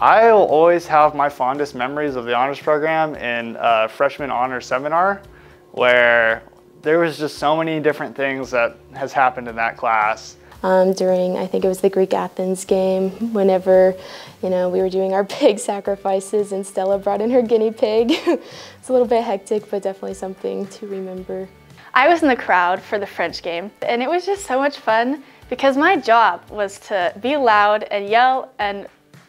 I'll always have my fondest memories of the honors program in a freshman honors seminar where there was just so many different things that has happened in that class. Um, during, I think it was the Greek Athens game, whenever, you know, we were doing our pig sacrifices and Stella brought in her guinea pig. it's a little bit hectic, but definitely something to remember. I was in the crowd for the French game, and it was just so much fun because my job was to be loud and yell and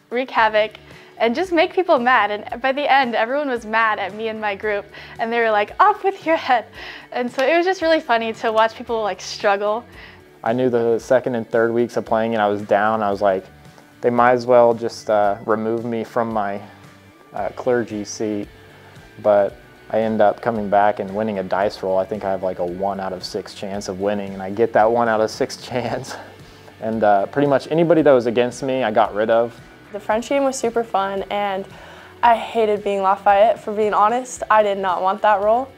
wreak havoc and just make people mad. And by the end, everyone was mad at me and my group, and they were like, off with your head. And so it was just really funny to watch people like struggle. I knew the second and third weeks of playing and I was down. I was like, they might as well just uh, remove me from my uh, clergy seat. But I end up coming back and winning a dice roll. I think I have like a one out of six chance of winning, and I get that one out of six chance. And uh, pretty much anybody that was against me, I got rid of. The French game was super fun, and I hated being Lafayette. For being honest, I did not want that role.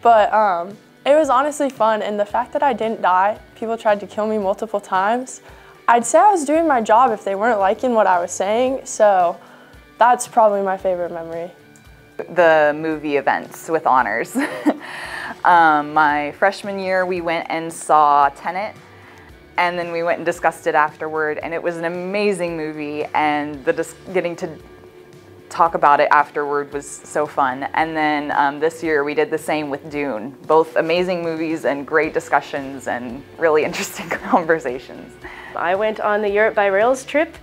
But um, it was honestly fun, and the fact that I didn't die, people tried to kill me multiple times. I'd say I was doing my job if they weren't liking what I was saying, so that's probably my favorite memory. The movie events with honors. um, my freshman year, we went and saw Tenet, and then we went and discussed it afterward, and it was an amazing movie, and the getting to talk about it afterward was so fun. And then um, this year we did the same with Dune. Both amazing movies and great discussions and really interesting conversations. I went on the Europe by Rails trip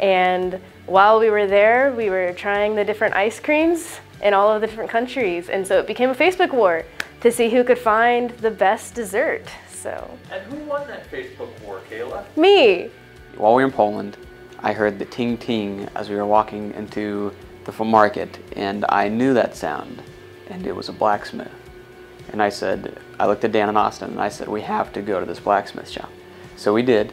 and while we were there, we were trying the different ice creams in all of the different countries. And so it became a Facebook war to see who could find the best dessert. So. And who won that Facebook war, Kayla? Me. While we were in Poland, I heard the ting ting as we were walking into the market and I knew that sound and it was a blacksmith. And I said, I looked at Dan and Austin and I said, we have to go to this blacksmith shop. So we did.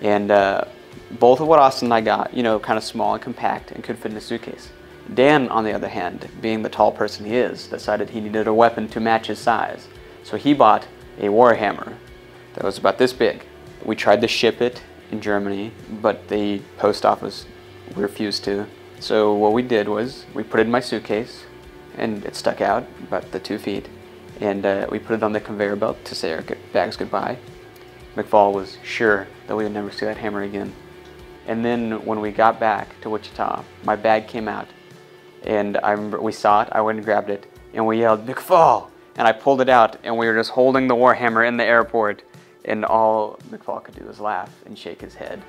And uh, both of what Austin and I got, you know, kind of small and compact and could fit in a suitcase. Dan, on the other hand, being the tall person he is, decided he needed a weapon to match his size. So he bought a warhammer that was about this big. We tried to ship it in Germany, but the post office refused to. So what we did was we put it in my suitcase, and it stuck out about the two feet, and uh, we put it on the conveyor belt to say our bags goodbye. McFall was sure that we would never see that hammer again. And then when we got back to Wichita, my bag came out, and I remember we saw it. I went and grabbed it, and we yelled McFall, and I pulled it out, and we were just holding the warhammer in the airport. And all McFall could do was laugh and shake his head.